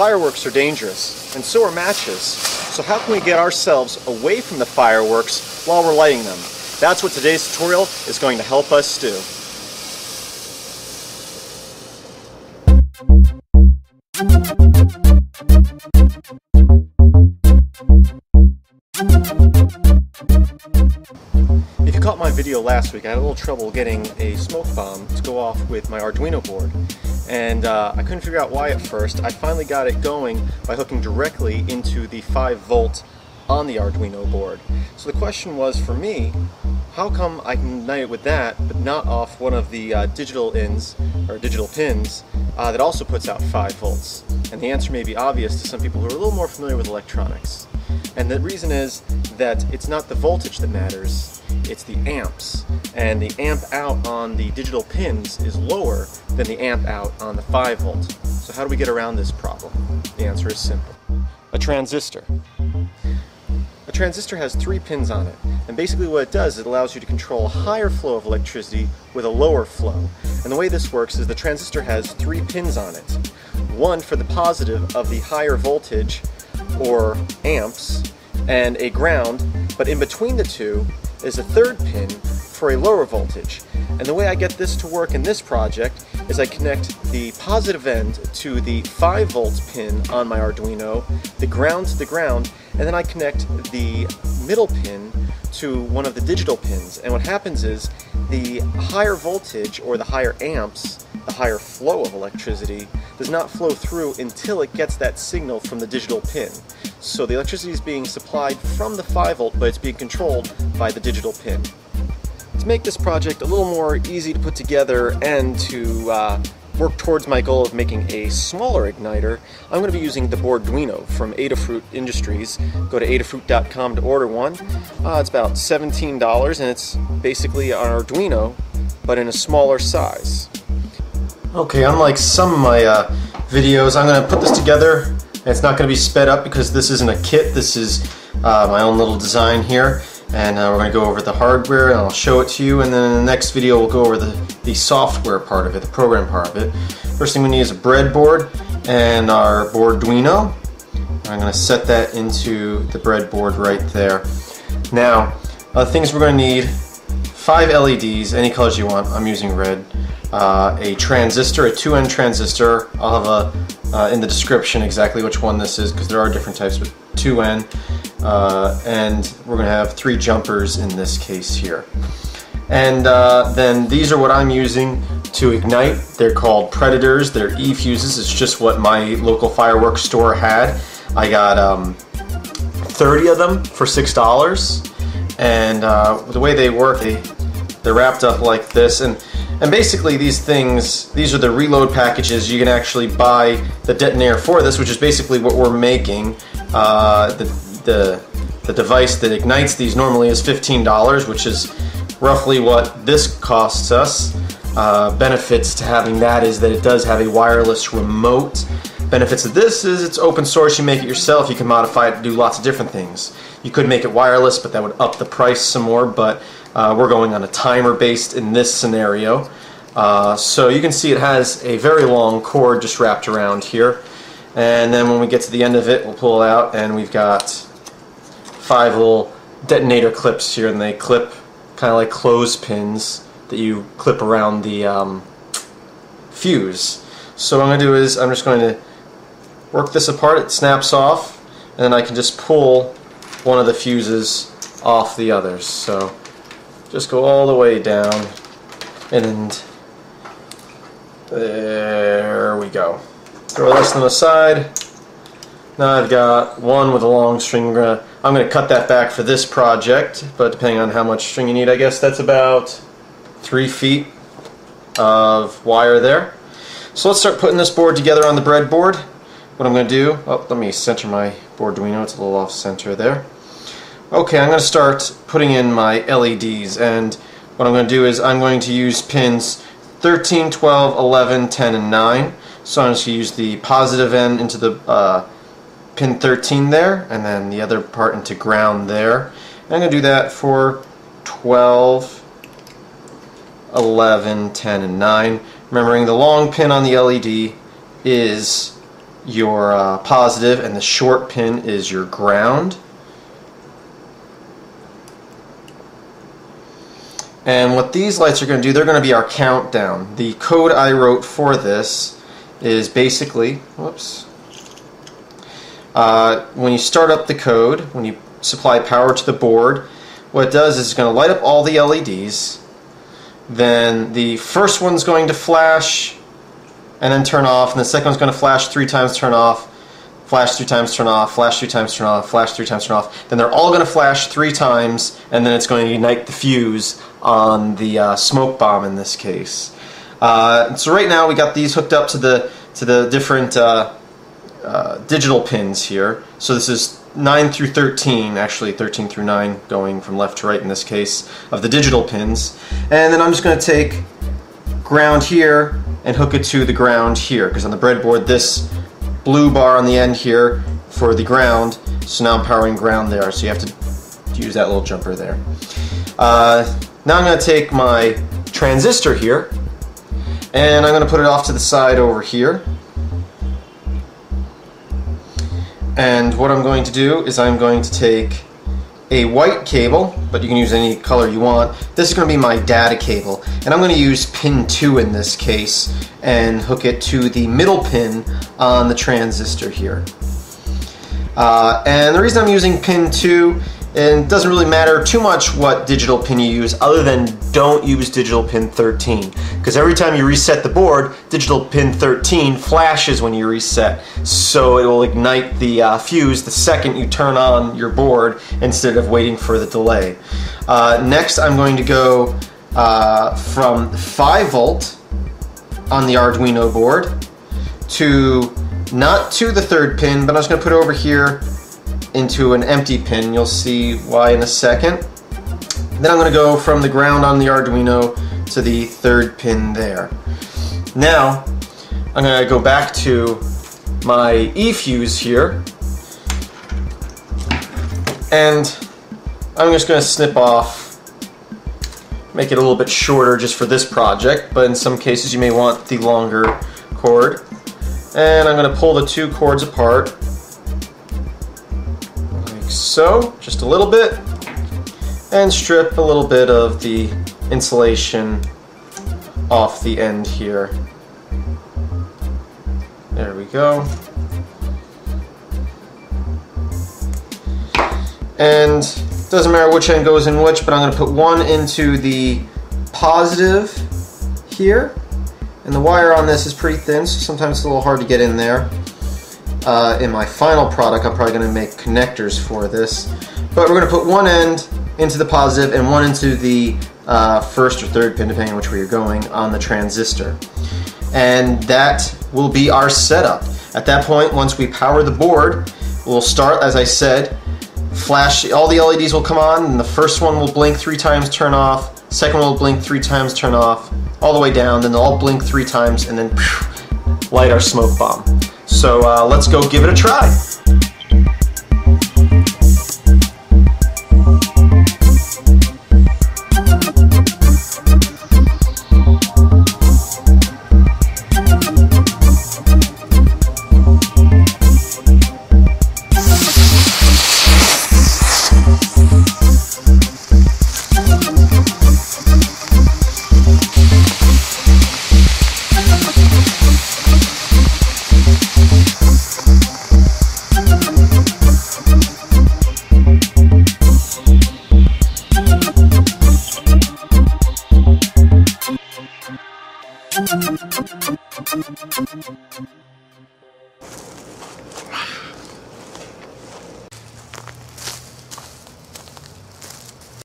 Fireworks are dangerous, and so are matches. So how can we get ourselves away from the fireworks while we're lighting them? That's what today's tutorial is going to help us do. If you caught my video last week, I had a little trouble getting a smoke bomb to go off with my Arduino board. And uh, I couldn't figure out why at first. I finally got it going by hooking directly into the 5 volt on the Arduino board. So the question was for me, how come I can ignite it with that, but not off one of the uh, digital ins, or digital pins, uh, that also puts out 5 volts? And the answer may be obvious to some people who are a little more familiar with electronics. And the reason is that it's not the voltage that matters, it's the amps. And the amp out on the digital pins is lower than the amp out on the 5 volt. So how do we get around this problem? The answer is simple. A transistor. A transistor has three pins on it, and basically what it does is it allows you to control a higher flow of electricity with a lower flow. And the way this works is the transistor has three pins on it. One for the positive of the higher voltage, or amps, and a ground, but in between the two is a third pin for a lower voltage. And the way I get this to work in this project is I connect the positive end to the 5 volt pin on my Arduino, the ground to the ground, and then I connect the middle pin to one of the digital pins. And what happens is the higher voltage or the higher amps, the higher flow of electricity, does not flow through until it gets that signal from the digital pin. So the electricity is being supplied from the 5 volt, but it's being controlled by the digital pin. To make this project a little more easy to put together and to uh, work towards my goal of making a smaller igniter, I'm going to be using the Boarduino from Adafruit Industries. Go to adafruit.com to order one. Uh, it's about $17 and it's basically an Arduino, but in a smaller size. Okay, unlike some of my uh, videos, I'm going to put this together. It's not going to be sped up because this isn't a kit. This is uh, my own little design here and uh, we're going to go over the hardware and I'll show it to you and then in the next video we'll go over the, the software part of it, the program part of it. First thing we need is a breadboard and our Boarduino. I'm going to set that into the breadboard right there. Now, uh, things we're going to need, five LEDs, any colors you want, I'm using red, uh, a transistor, a 2N transistor, I'll have a, uh, in the description exactly which one this is because there are different types, but 2N, uh, and we're going to have three jumpers in this case here. And uh, then these are what I'm using to ignite. They're called Predators. They're E-fuses. It's just what my local fireworks store had. I got um, 30 of them for $6. And uh, the way they work, they, they're wrapped up like this. And, and basically these things, these are the reload packages. You can actually buy the detonator for this, which is basically what we're making. Uh, the, the, the device that ignites these normally is $15, which is roughly what this costs us. Uh, benefits to having that is that it does have a wireless remote. Benefits of this is it's open source, you make it yourself, you can modify it to do lots of different things. You could make it wireless, but that would up the price some more, but uh, we're going on a timer based in this scenario. Uh, so you can see it has a very long cord just wrapped around here. And then when we get to the end of it, we'll pull it out and we've got five little detonator clips here and they clip kind of like clothespins that you clip around the um, fuse. So what I'm going to do is I'm just going to work this apart, it snaps off, and then I can just pull one of the fuses off the others. So just go all the way down and there we go. Throw this to the side. Now I've got one with a long string. I'm going to cut that back for this project, but depending on how much string you need, I guess that's about three feet of wire there. So let's start putting this board together on the breadboard. What I'm going to do, oh, let me center my Boarduino, it's a little off center there. Okay, I'm going to start putting in my LEDs, and what I'm going to do is I'm going to use pins 13, 12, 11, 10, and 9. So I'm just going to use the positive end into the uh, pin 13 there, and then the other part into ground there. And I'm going to do that for 12, 11, 10, and 9. Remembering the long pin on the LED is your uh, positive and the short pin is your ground. And what these lights are going to do, they're going to be our countdown. The code I wrote for this is basically, whoops, uh, when you start up the code, when you supply power to the board, what it does is it's going to light up all the LEDs. Then the first one's going to flash and then turn off, and the second one's going to flash three times, turn off, flash three times, turn off, flash three times, turn off, flash three times, turn off. Then they're all going to flash three times, and then it's going to ignite the fuse on the uh, smoke bomb in this case. Uh, so right now we got these hooked up to the to the different uh, uh digital pins here. So this is 9 through 13, actually 13 through 9 going from left to right in this case, of the digital pins. And then I'm just going to take ground here and hook it to the ground here because on the breadboard this blue bar on the end here for the ground so now I'm powering ground there so you have to use that little jumper there. Uh, now I'm going to take my transistor here and I'm going to put it off to the side over here and what I'm going to do is I'm going to take a white cable, but you can use any color you want. This is going to be my data cable, and I'm going to use pin 2 in this case and hook it to the middle pin on the transistor here. Uh, and the reason I'm using pin 2 and it doesn't really matter too much what digital pin you use other than don't use digital pin 13 because every time you reset the board digital pin 13 flashes when you reset so it will ignite the uh, fuse the second you turn on your board instead of waiting for the delay. Uh, next I'm going to go uh, from 5 volt on the Arduino board to not to the third pin but I'm just going to put it over here into an empty pin. You'll see why in a second. Then I'm going to go from the ground on the Arduino to the third pin there. Now, I'm going to go back to my E-fuse here. And I'm just going to snip off, make it a little bit shorter just for this project, but in some cases you may want the longer cord. And I'm going to pull the two cords apart so, just a little bit, and strip a little bit of the insulation off the end here. There we go. And doesn't matter which end goes in which, but I'm going to put one into the positive here. And the wire on this is pretty thin, so sometimes it's a little hard to get in there. Uh, in my final product, I'm probably going to make connectors for this. But we're going to put one end into the positive and one into the uh, first or third pin, depending on which way you're going, on the transistor. And that will be our setup. At that point, once we power the board, we'll start, as I said, flash, all the LEDs will come on, and the first one will blink three times, turn off, second one will blink three times, turn off, all the way down, then they'll all blink three times, and then light our smoke bomb. So uh, let's go give it a try.